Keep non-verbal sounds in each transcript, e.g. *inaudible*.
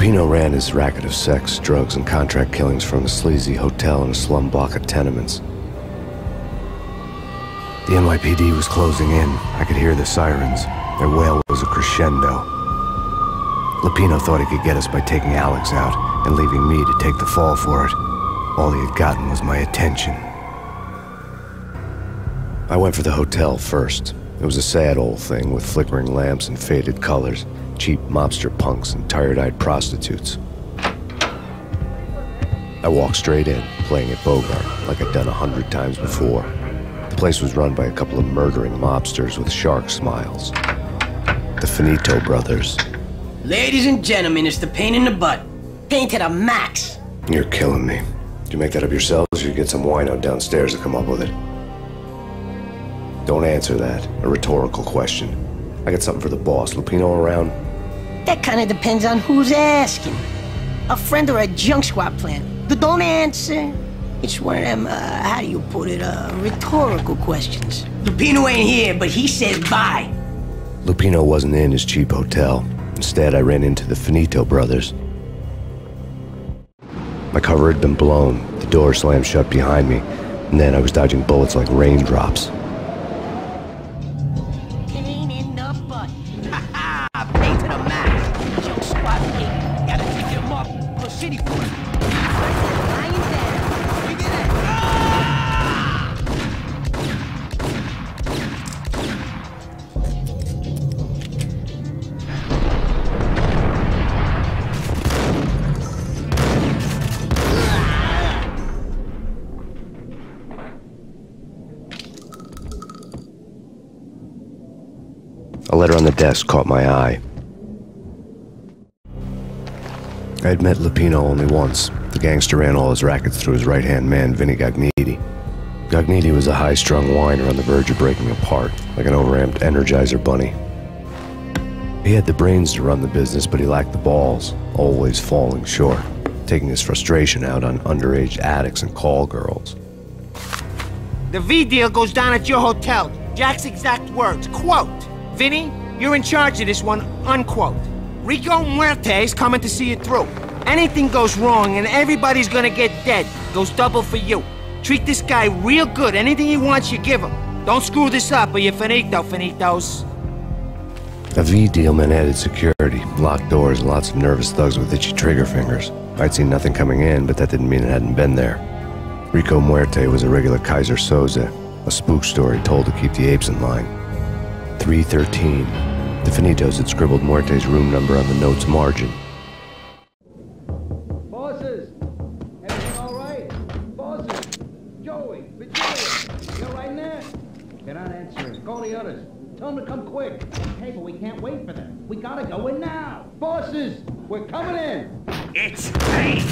Lupino ran his racket of sex, drugs, and contract killings from a sleazy hotel in a slum block of tenements. The NYPD was closing in. I could hear the sirens. Their wail was a crescendo. Lupino thought he could get us by taking Alex out and leaving me to take the fall for it. All he had gotten was my attention. I went for the hotel first. It was a sad old thing with flickering lamps and faded colors, cheap mobster punks and tired-eyed prostitutes. I walked straight in, playing at Bogart, like I'd done a hundred times before. The place was run by a couple of murdering mobsters with shark smiles. The Finito brothers. Ladies and gentlemen, it's the pain in the butt. Pain to the max. You're killing me. Did you make that up yourselves, or you get some wino downstairs to come up with it? Don't answer that. A rhetorical question. I got something for the boss. Lupino around? That kind of depends on who's asking. A friend or a junk squad plan. The don't answer. It's one of them, uh, how do you put it, uh, rhetorical questions. Lupino ain't here, but he says bye. Lupino wasn't in his cheap hotel. Instead, I ran into the Finito brothers. My cover had been blown, the door slammed shut behind me, and then I was dodging bullets like raindrops. Desk caught my eye. I had met Lupino only once. The gangster ran all his rackets through his right-hand man, Vinny Gognitti. Gognitti was a high-strung whiner on the verge of breaking apart, like an overamped Energizer bunny. He had the brains to run the business, but he lacked the balls, always falling short, taking his frustration out on underage addicts and call girls. The V deal goes down at your hotel. Jack's exact words, quote, Vinny, you're in charge of this one, unquote. Rico Muerte is coming to see it through. Anything goes wrong and everybody's gonna get dead. Goes double for you. Treat this guy real good. Anything he wants, you give him. Don't screw this up or you're finito, finitos. A V deal meant added security, locked doors, lots of nervous thugs with itchy trigger fingers. I'd seen nothing coming in, but that didn't mean it hadn't been there. Rico Muerte was a regular Keyser Soze, a spook story told to keep the apes in line. 313. The Finitos had scribbled Muerte's room number on the note's margin. Bosses! Everything all right? Bosses! Joey! Virginia! You all right in there? They're not answering. Call the others. Tell them to come quick. Hey, but we can't wait for them. We gotta go in now. Bosses! We're coming in! It's me!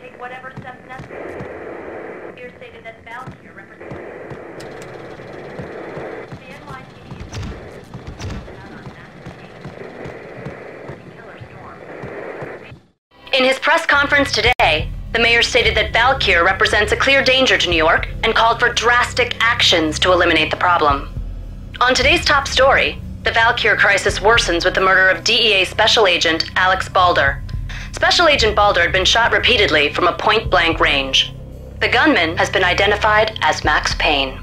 Take whatever steps necessary. Here stated that Valkyr represents the NYPD is out on massive killer storm. In his press conference today, the mayor stated that Valkyr represents a clear danger to New York and called for drastic actions to eliminate the problem. On today's top story, the Valkyr crisis worsens with the murder of DEA Special Agent Alex Balder. Special Agent Balder had been shot repeatedly from a point blank range. The gunman has been identified as Max Payne.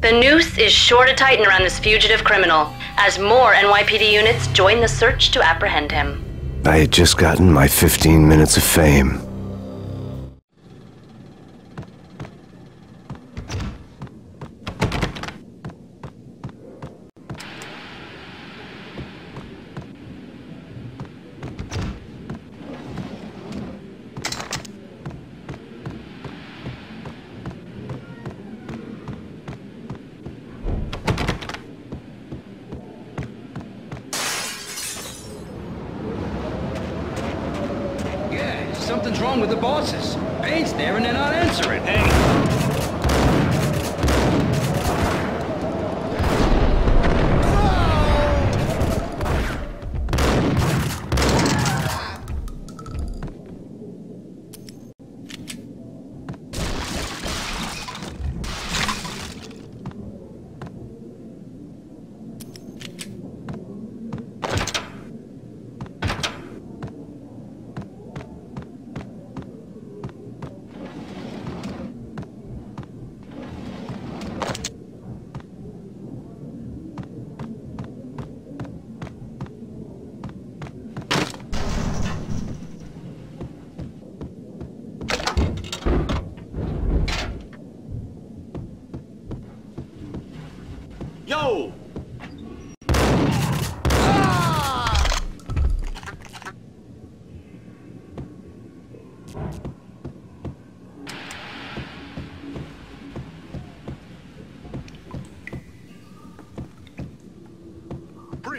The noose is sure to tighten around this fugitive criminal as more NYPD units join the search to apprehend him. I had just gotten my 15 minutes of fame.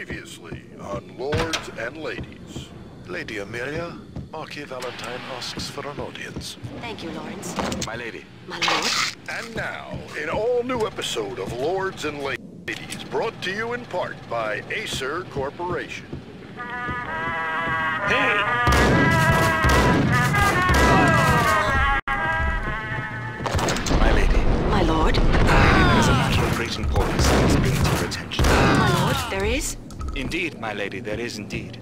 Previously on Lords and Ladies. Lady Amelia, Marquis Valentine asks for an audience. Thank you, Lawrence. My lady. My lord. And now, an all-new episode of Lords and Ladies, brought to you in part by Aesir Corporation. Hey! My lady. My lord. There's a matter of great importance that must bring to your attention. My lord, there is? Indeed, my lady, there is indeed.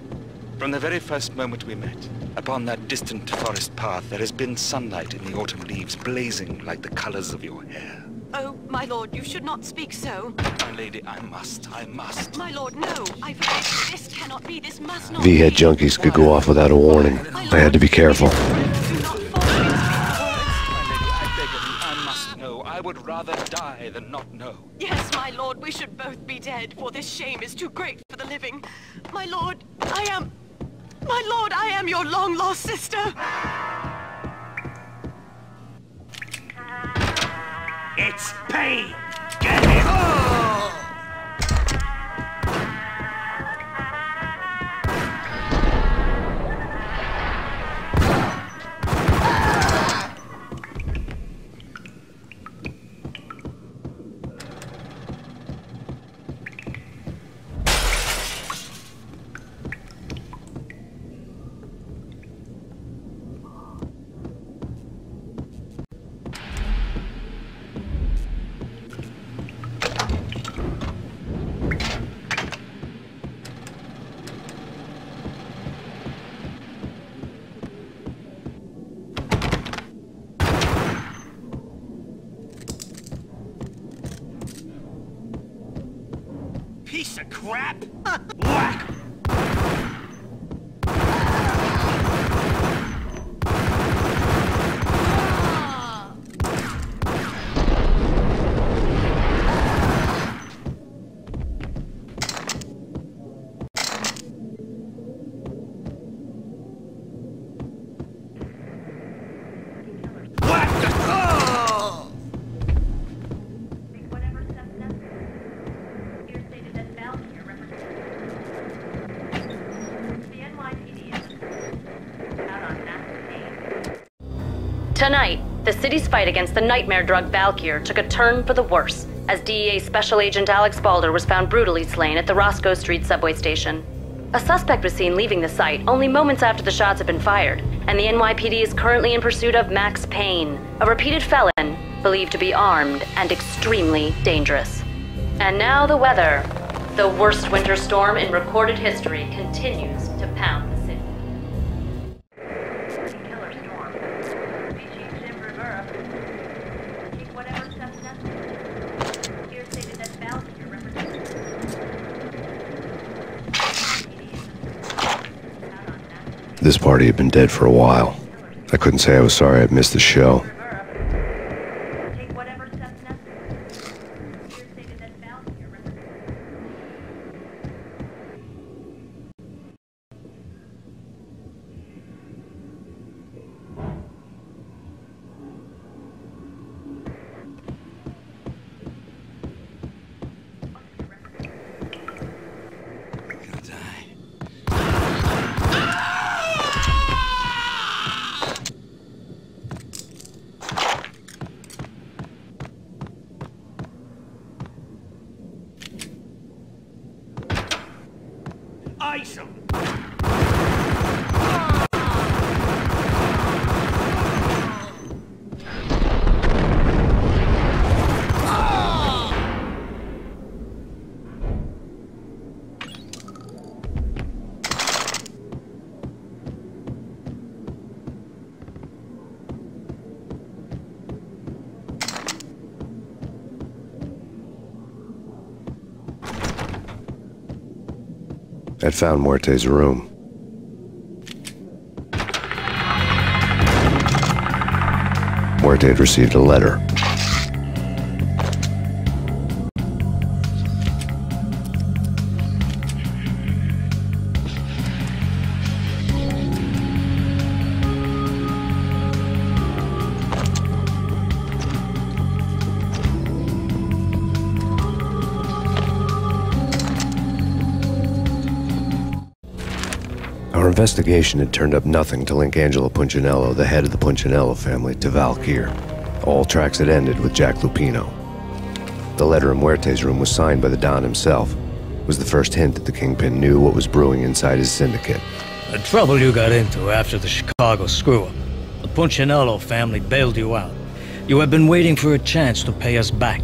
From the very first moment we met, upon that distant forest path, there has been sunlight in the autumn leaves blazing like the colors of your hair. Oh, my lord, you should not speak so. My lady, I must, I must. My lord, no. I forbid. This cannot be. This must not V-head junkies could go off without a warning. My I had to be careful. Do not force me to speak the words. My lady, I beg of you, I must know. I would rather die than not know. Yes, my lord, we should both be dead, for this shame is too great for the living. My lord, I am... My lord, I am your long-lost sister. it's pain! Get him! Of crap! *laughs* the city's fight against the nightmare drug Valkyr took a turn for the worse as DEA Special Agent Alex Balder was found brutally slain at the Roscoe Street subway station. A suspect was seen leaving the site only moments after the shots had been fired, and the NYPD is currently in pursuit of Max Payne, a repeated felon believed to be armed and extremely dangerous. And now the weather. The worst winter storm in recorded history continues This party had been dead for a while. I couldn't say I was sorry I'd missed the show. I'd found Muerte's room. Muerte had received a letter. Investigation had turned up nothing to link Angelo Punchinello, the head of the Punchinello family, to Valkyr. All tracks had ended with Jack Lupino. The letter in Muerte's room was signed by the Don himself. It was the first hint that the Kingpin knew what was brewing inside his syndicate. The trouble you got into after the Chicago screw-up. The Punchinello family bailed you out. You have been waiting for a chance to pay us back.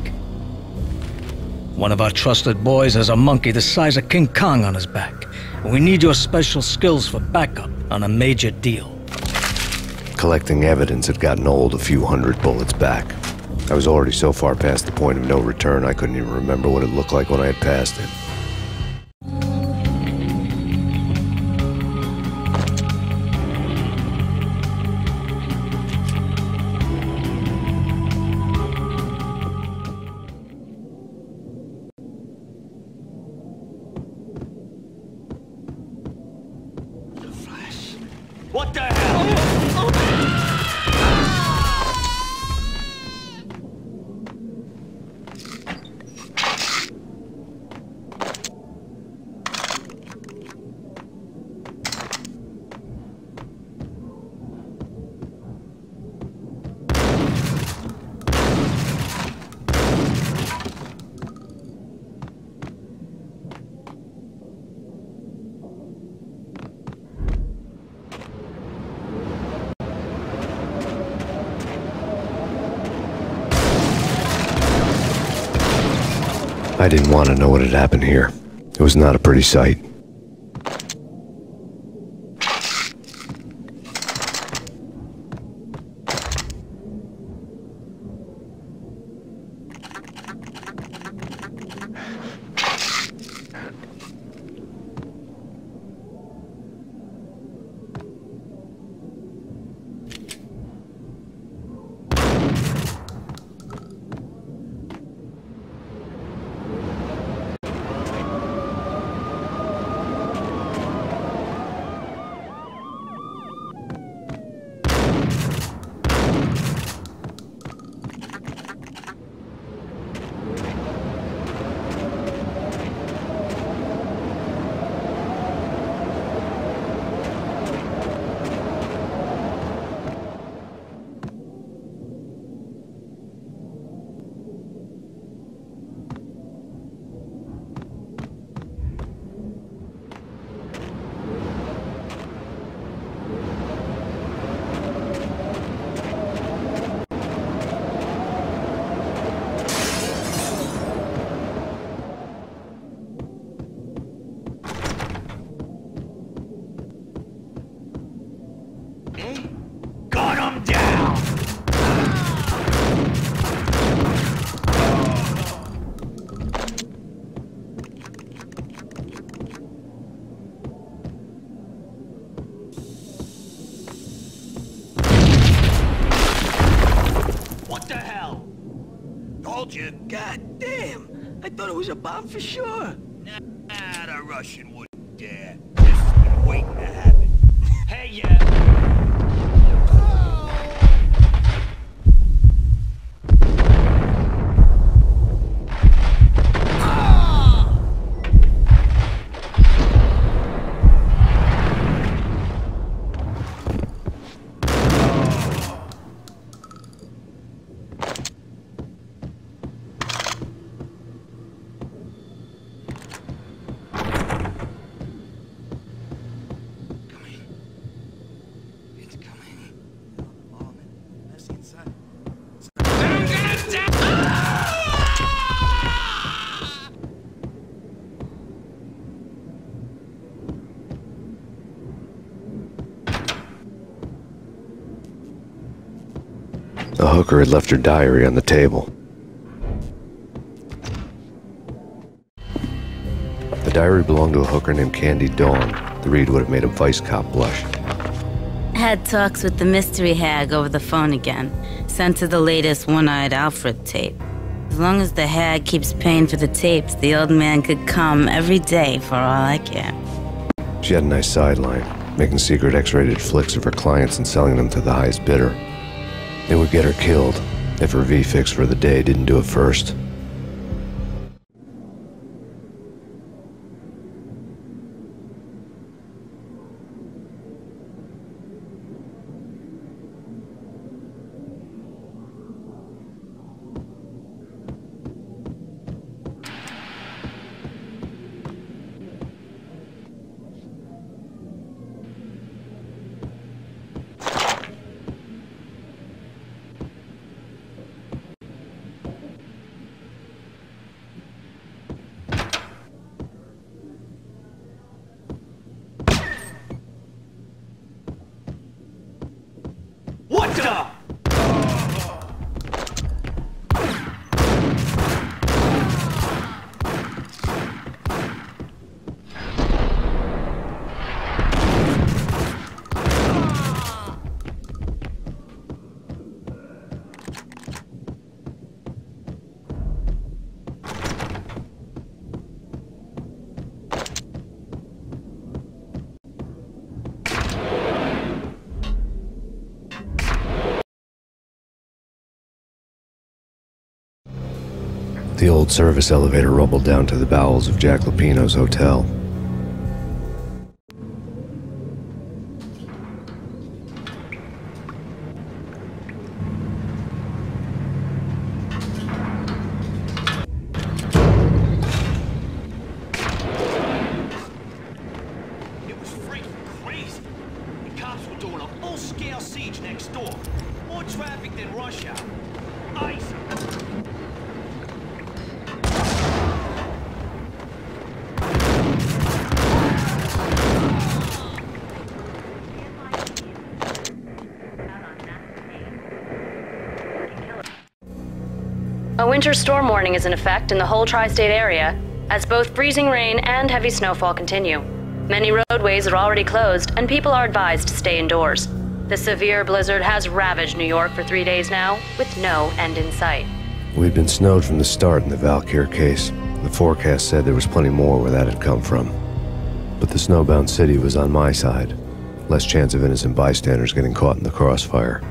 One of our trusted boys has a monkey the size of King Kong on his back. We need your special skills for backup on a major deal. Collecting evidence had gotten old a few hundred bullets back. I was already so far past the point of no return I couldn't even remember what it looked like when I had passed it. I didn't want to know what had happened here. It was not a pretty sight. Gun him down! What the hell? You. God damn! I thought it was a bomb for sure. Nah, the Russian wouldn't dare. This has been waiting to happen. Hey, yeah. The hooker had left her diary on the table. The diary belonged to a hooker named Candy Dawn. The read would have made a vice cop blush. Had talks with the mystery hag over the phone again. Sent her the latest one-eyed Alfred tape. As long as the hag keeps paying for the tapes, the old man could come every day for all I care. She had a nice sideline, making secret X-rated flicks of her clients and selling them to the highest bidder. It would get her killed if her V-fix for the day didn't do it first. The old service elevator rumbled down to the bowels of Jack Lupino's hotel. Is in effect in the whole tri state area, as both freezing rain and heavy snowfall continue. Many roadways are already closed, and people are advised to stay indoors. The severe blizzard has ravaged New York for three days now, with no end in sight. We'd been snowed from the start in the Valkyr case. The forecast said there was plenty more where that had come from. But the snowbound city was on my side. Less chance of innocent bystanders getting caught in the crossfire.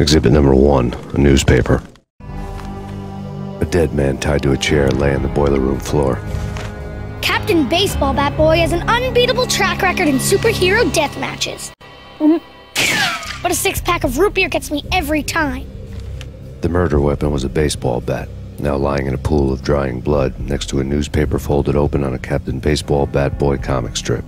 Exhibit number one, a newspaper. A dead man tied to a chair lay on the boiler room floor. Captain Baseball Bat Boy has an unbeatable track record in superhero death matches. Mm. But a six pack of root beer gets me every time. The murder weapon was a baseball bat, now lying in a pool of drying blood next to a newspaper folded open on a Captain Baseball Bat Boy comic strip.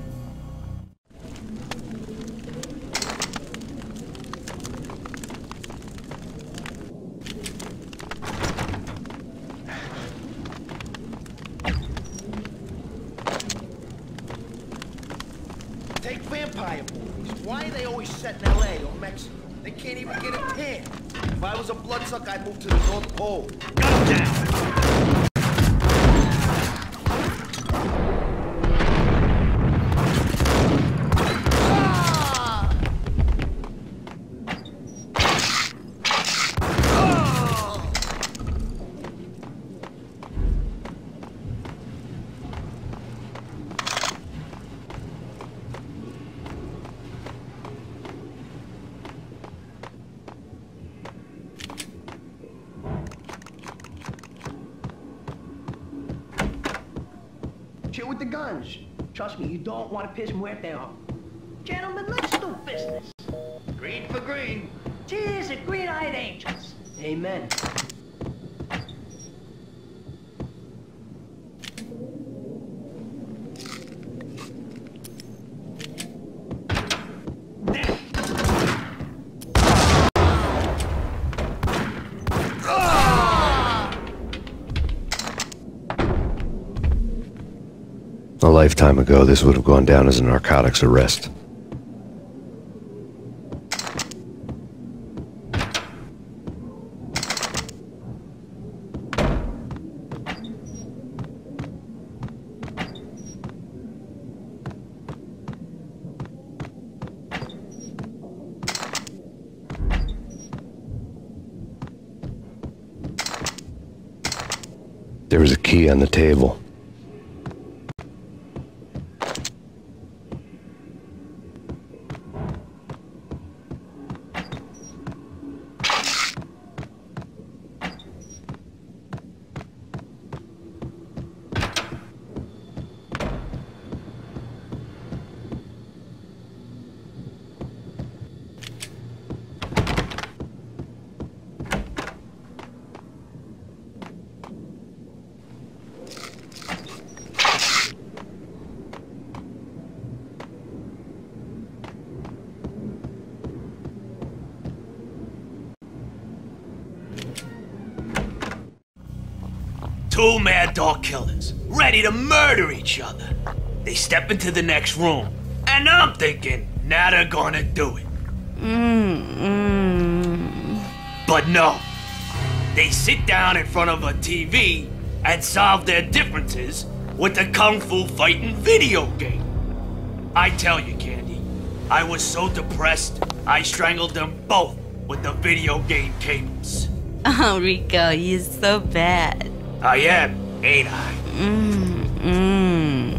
A bloodsucker, I moved to the North Pole. Gun down! You don't want to piss Muerte off. A lifetime ago, this would have gone down as a narcotics arrest. There was a key on the table. Two mad dog killers, ready to murder each other. They step into the next room, and I'm thinking, now they're gonna do it. Mm-mm. But no. They sit down in front of a TV and solve their differences with a kung fu fighting video game. I tell you, Candy, I was so depressed, I strangled them both with the video game cables. Oh, *laughs* Rico, you're so bad. I am, ain't I? Mm-mm.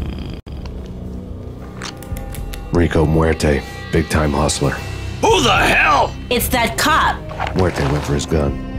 Rico Muerte, big time hustler. Who the hell? It's that cop. Muerte went for his gun.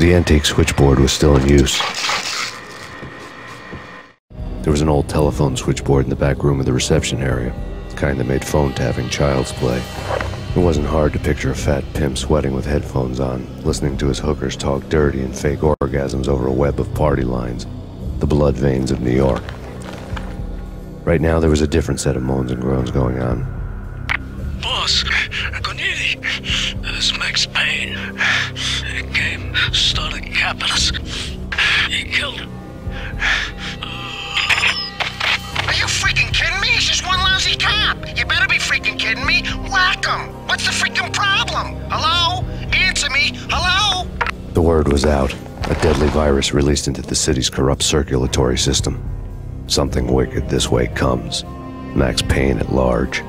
The antique switchboard was still in use. There was an old telephone switchboard in the back room of the reception area, the kind that made phone tapping child's play. It wasn't hard to picture a fat pimp sweating with headphones on, listening to his hookers talk dirty and fake orgasms over a web of party lines, the blood veins of New York. Right now, there was a different set of moans and groans going on. Problem? Hello? Answer me. Hello? The word was out. A deadly virus released into the city's corrupt circulatory system. Something wicked this way comes. Max Payne at large.